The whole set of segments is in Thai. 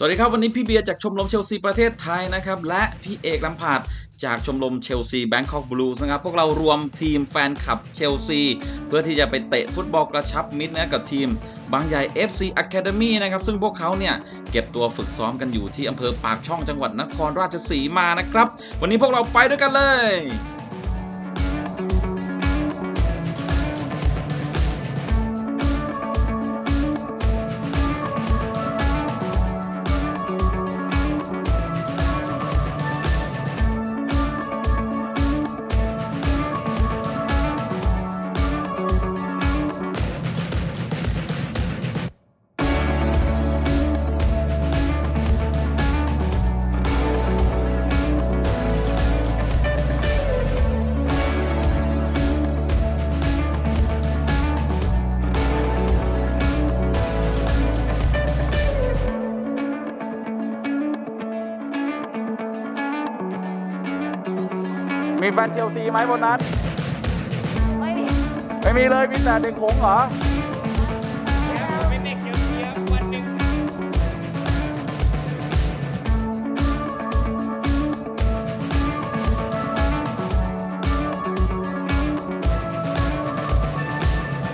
สวัสดีครับวันนี้พี่เบียร์จากชมรมเชลซีประเทศไทยนะครับและพี่เอกลำพาดจากชมรมเชลซี Bangkok Blues นะครับพวกเรารวมทีมแฟนคลับเชลซีเพื่อที่จะไปเตะฟุตบอลกระชับมิตรนะกับทีมบางใหญ่ FC Academy นะครับซึ่งพวกเขาเนี่ยเก็บตัวฝึกซ้อมกันอยู่ที่อำเภอปากช่องจังหวัดนครราชสีมานะครับ วันนี้พวกเราไปด้วยกันเลย ฟนเชลซีไหมบนนั้น ไม่มีไม่มีเลยมีแต่เด็กหงส์เหรอเป็นเด็กเชียร์วันหนึ่ง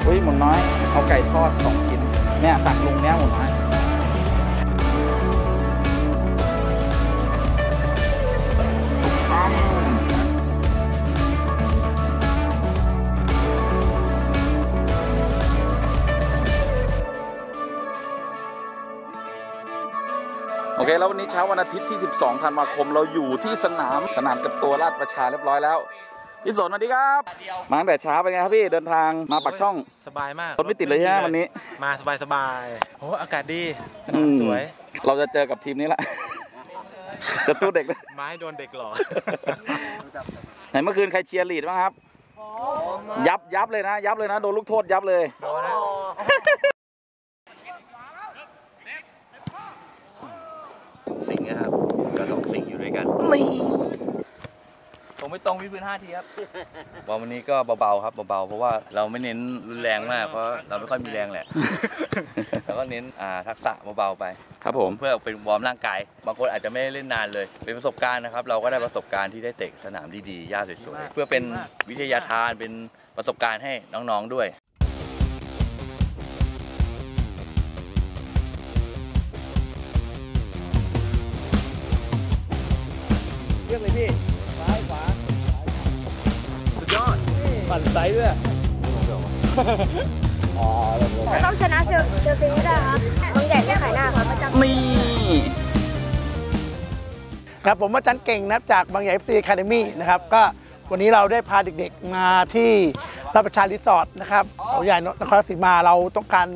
อุ้ยหมุนน้อย เอาไก่ทอดสองชิ้นเนี่ยตักลุงเนี้ยหมุนน้อย เคแล้ววันนี้เช้าวันอาทิตย์ที่ 12 ธันวาคมเราอยู่ที่สนามสนามกับตัวราชประชาเรียบร้อยแล้วพี่สนสวัสดีครับ มาตั้งแต่เช้าเป็นไงครับพี่เดินทางมาปักช่องสบายมากรถไม่ติดเลยใช่ไหมวันนี้ มาสบายสบายโอ้อากาศดีสอืนามมสวย เราจะเจอกับทีมนี้แหละจะสู้เด็กไหมไม้โดนเด็กหลอกไหนเมื่อคืนใครเชียร์ลีดบ้างครับ ยับยับเลยนะ ยับเลยนะโดนลูกโทษยับเลย โดนนะ สิ่งนะครับก็สองสิ่งอยู่ด้วยกันนี่ผมไม่ตรงวิพื้นห้าทีครับบอลวันนี้ก็เบาๆครับเบาๆเพราะว่าเราไม่เน้นรุนแรงมากเพราะเราไม่ค่อยมีแรงแหละแล้วก็เน้นอ่าทักษะเบาๆไปครับผมเพื่อเป็นวอร์มร่างกาย บางคนอาจจะไม่ได้เล่นนานเลย เป็นประสบการณ์นะครับ เราก็ได้ประสบการณ์ที่ได้เตะสนามดีๆหญ้าสวยๆ เพื่อเป็นวิทยาทานเป็นประสบการณ์ให้น้องๆด้วย เรียกเลยพี่ซ้ายขวาสุดยอดปั่นไซด์ด้วยอ๋อเริ่มเลยต้องชนะเชลเชลซีให้ได้ครับบางใหญ่ไม่ขายหน้าครับประจำนี่ครับผมอาจารย์เก่งนะครับจากบางใหญ่ FC Academy นะครับก็วันนี้เราได้พาเด็กๆมาที่รับประชารีสอร์ทนะครับเขาใหญ่นครราชสีมาเราต้องการ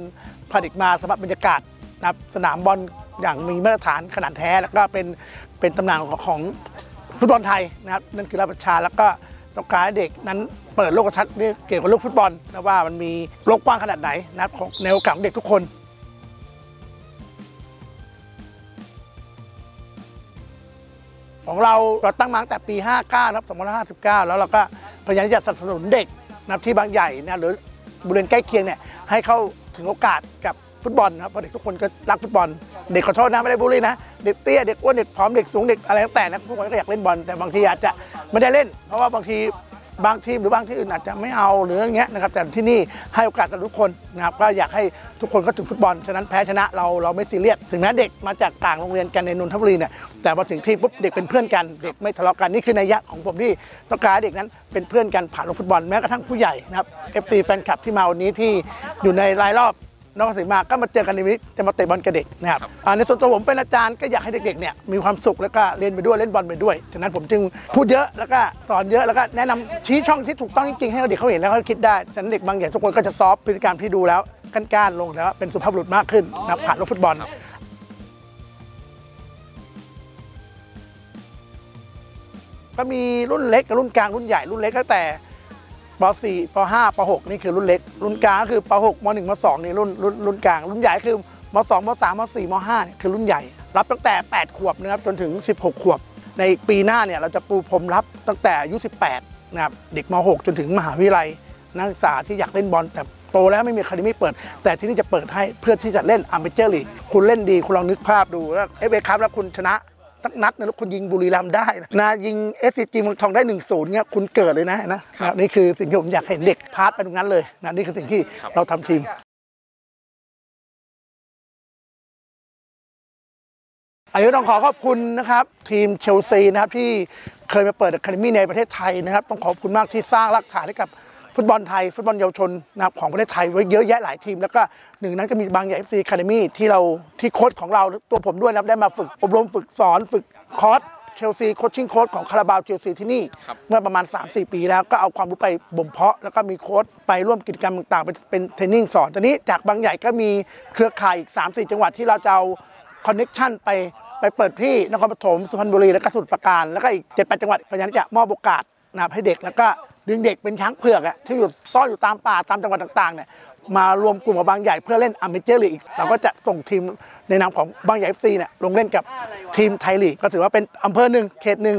พาเด็กมาสำหรับบรรยากาศนะครับสนามบอลอย่างมีมาตรฐานขนาดแท้ แล้วก็เป็นเป็นตำนานของของ ฟุตบอลไทยนะครับนั่นคือรับประชาแล้วก็ต้องการให้เด็กนั้นเปิดโลกทัศน์เกี่ยวกับโลกฟุตบอลนะว่ามันมีโลกกว้างขนาดไหนนะครับของในโอกาสของเด็กทุกคนของเราเราตั้งมาตั้งแต่ปี 59นะครับ2559 แล้วเราก็พยายามที่จะสนับสนุนเด็กนะครับที่บางใหญ่นะหรือบริเวณใกล้เคียงเนี่ยให้เข้าถึงโอกาสกับ ฟุตบอลนะครับเพราะเด็กทุกคนก็รักฟุตบอล เด็กขอโทษนะไม่ได้บูลลี่นะ เด็กเตี้ยเด็กอ้วนเด็กผอมเด็กสูงเด็กอะไรตั้งแต่นะทุกคนก็อยากเล่นบอลแต่บางทีอาจจะไม่ได้เล่น เพราะว่าบางทีบางทีมหรือบางที่อื่นอาจจะไม่เอาหรืออย่างเงี้ยนะครับแต่ที่นี่ให้โอกาสสำหรับทุกคนนะครับก็อยากให้ทุกคนเข้าถึงฟุตบอลฉะนั้นแพ้ชนะเราเราไม่ซีเรียสถึงแม้เด็กมาจากต่างโรงเรียนกันในนนทบุรีเนี่ยแต่พอถึงที่ปุ๊บเด็กเป็นเพื่อนกันเด็กไม่ทะเลาะกันนี่คือนัยยะของผมที่ต้องการเด็กนั้นเป็นเพื่อนกันผ่านโลกฟุตบอลแม้กระทั่งผู้ใหญ่นะครับ FC แฟนคลับที่มาวันนี้ที่อยู่ในรายรอบ นครศรีมาก็มาเจอกันในนี้จะมาเตะบอลกับเด็กนะครับอ่าในส่วนตัวผมเป็นอาจารย์ก็อยากให้เด็กๆเนี่ยมีความสุขแล้วก็เรียนไปด้วยเล่นบอลไปด้วยฉะนั้นผมจึงพูดเยอะแล้วก็สอนเยอะแล้วก็แนะนำชี้ช่องที่ถูกต้องจริงๆให้เด็กเขาเห็นแล้วเขาคิดได้ฉะนั้นเด็กบางอย่างทุกคนก็จะซอฟต์พฤติกรรมที่ดูแล้วก้านๆลงแล้วเป็นสุภาพบุรุษมากขึ้นนะครับผ่านโลกฟุตบอลก็มีรุ่นเล็กกับรุ่นกลางรุ่นใหญ่รุ่นเล็กตั้งแต่ ป .4 ป .5 ป .6 นี่คือรุ่นเล็ก รุ่นกลางก็คือป .6 ม .1 ม .2 นี่รุ่นรุ่นรุ่นกลาง รุ่นใหญ่คือม .2 ม .3 ม .4 ม .5 นี่คือรุ่นใหญ่ รับตั้งแต่ 8 ขวบนะครับจนถึง 16 ขวบ ในปีหน้าเนี่ยเราจะปูพรมรับตั้งแต่อายุ 18 นะครับเด็กม .6 จนถึงมหาวิทยาลัย นักศึกษาที่อยากเล่นบอลแต่โตแล้วไม่มี academy เปิด แต่ที่นี่จะเปิดให้เพื่อที่จะเล่น amateur league คุณเล่นดีคุณลองนึกภาพดูแล้ว FA Cup แล้วคุณชนะ ตักนัดนะแล้วคุณยิงบุรีรัมย์ได้นะนะยิง SCG เมืองทองได้1 ศูนย์เนี่ยคุณเกิดเลยนะนะนะนี่คือสิ่งที่ผมอยากเห็นเด็กพาร์ทไปตรงนั้นเลยนะนี่คือสิ่งที่เราทำทีมอันนี้ต้องขอขอบคุณนะครับ ทีมเชลซีนะครับที่เคยมาเปิด academy ในประเทศไทยนะครับ ต้องขอบคุณมากที่สร้างรากฐานให้กับ ฟุตบอลไทย ฟุตบอลเยาวชนนะครับของประเทศไทยไว้เยอะแยะหลายทีม แล้วก็หนึ่งนั้นก็มีบางใหญ่ FC Academy ที่เราที่โค้ชของเราตัวผมด้วยนะครับได้มาฝึกอบรมฝึกสอนฝึกคอร์สเชลซี coaching โค้ชของคาราบาวเชลซีที่นี่ เมื่อประมาณ 3-4 ปีแล้วก็เอาความรู้ไปบ่มเพาะ แล้วก็มีโค้ชไปร่วมกิจกรรมต่างๆ เป็นเป็น training สอนตอนนี้จากบางใหญ่ก็มีเครือข่ายอีก 3-4 จังหวัดที่เราจะเอา connection ไปไปเปิดที่นครปฐมสุพรรณบุรีแล้วก็สมุทรปราการ แล้วก็อีกเจ็ดแปดจังหวัดพยายามที่จะมอบโอกาสนะครับให้เด็กแล้วก็ ดึงเด็กเป็นช้างเผือกอะที่อยู่ซ่อนอยู่ตามป่าตามจังหวัดต่างๆเนี่ยมารวมกลุ่มกับบางใหญ่เพื่อเล่น amateur league เราก็จะส่งทีมในนามของบางใหญ่ FC เนี่ยลงเล่นกับทีมไทยลีกก็ถือว่าเป็นอำเภอหนึ่งเขตหนึ่ง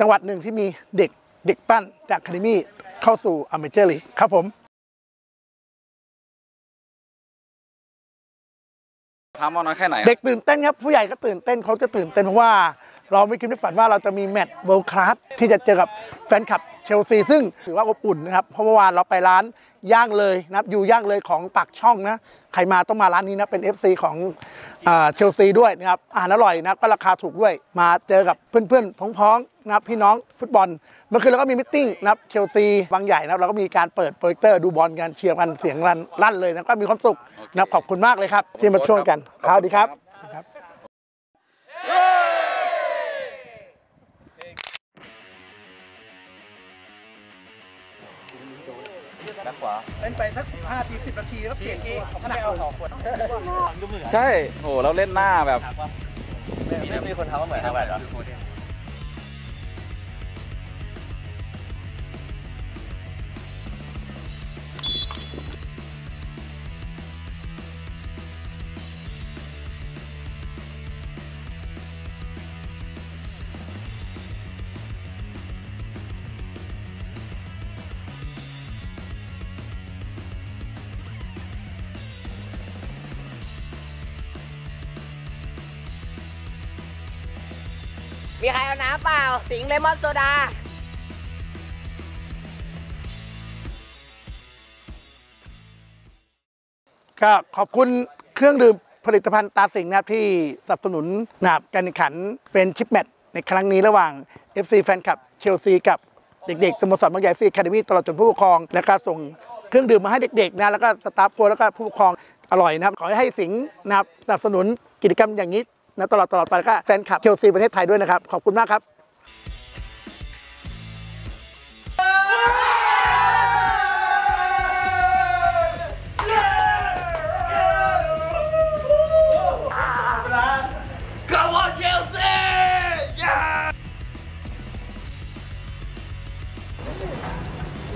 จังหวัดหนึ่งที่มีเด็กเด็กปั้นจาก academy เข้าสู่ amateur league ครับผมทำมากน้อยแค่ไหน เด็กตื่นเต้นครับผู้ใหญ่ก็ตื่นเต้นเขาจะตื่นเต้นเพราะว่า เราไม่คิดไม่ฝันว่าเราจะมีแมตช์ world class ที่จะเจอกับแฟนคลับเชลซีซึ่งถือว่าอบอุ่นนะครับ เพราะเมื่อวานเราไปร้านย่างเลยนะครับอยู่ย่างเลยของปากช่องนะใครมาต้องมาร้านนี้นะเป็น FC ของเชลซีด้วยนะครับอาหารอร่อยนะก็ราคาถูกด้วย มาเจอกับเพื่อนๆพ้องๆนะครับพี่น้องฟุตบอลเมื่อคืนเราก็มี meeting นะครับเชลซีบางใหญ่นะครับเราก็มีการเปิดโปรเจคเตอร์ดูบอลกันเชียร์กันเสียงสนั่นลั่นเลยนะก็มีความสุขนะขอบคุณมากเลยครับที่มาช่วยกันครับสวัส ดีครับเล่นไปสักห้าทีสิบนาทีแล้วเปลี่ยนตัวขนาดเลยใช่โหเราเล่นหน้าแบบไม่มีคนทำว่าเหมือนทำแบบเหรอ มีใครเอาน้ำเปล่า สิงห์ Lemon Soda ก็ขอบคุณเครื่องดื่มผลิตภัณฑ์ตราสิงห์นะครับที่สนับสนุนนะครับการแข่งขัน friendship match ในครั้งนี้ระหว่าง FC แฟนคลับเชลซีกับเด็กๆสโมสรบางใหญ่ FC Academy ตลอดจนผู้ปกครอง และก็ส่งเครื่องดื่มมาให้เด็กๆนะแล้วก็สตาฟโค้ชแล้วก็ผู้ปกครองอร่อยนะครับ ขอให้สิงห์นะครับสนับสนุนกิจกรรมอย่างนี้ นะตลอดตลอดไปแล้วก็แฟนคลับเชลซีประเทศไทยด้วยนะครับ ขอบคุณมากครับ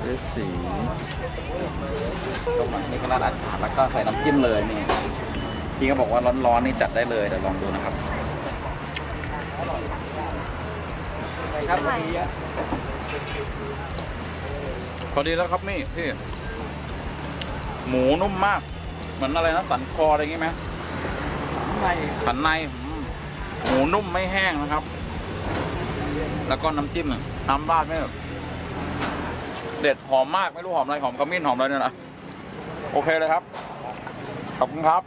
ซื้อสีก็มันนี่ก็ราดอาหารแล้วก็ใส่น้ำจิ้มเลยนี่ พี่ก็บอกว่าร้อนๆนี่จัดได้เลยเดี๋ยวลองดูนะครับครับพอดีแล้วครับนี่พี่ หมูนุ่มมาก เหมือนอะไรนะสันคออะไรอย่างงี้ไหมสันในหมูนุ่มไม่แห้งนะครับ แล้วก็น้ำจิ้มน่ะน้ำราดไม่แบบเด็ดหอมมากไม่รู้หอมอะไรหอมขมิ้นหอมอะไรเนี่ยนะโอเคเลยครับ ขอบคุณครับ